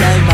down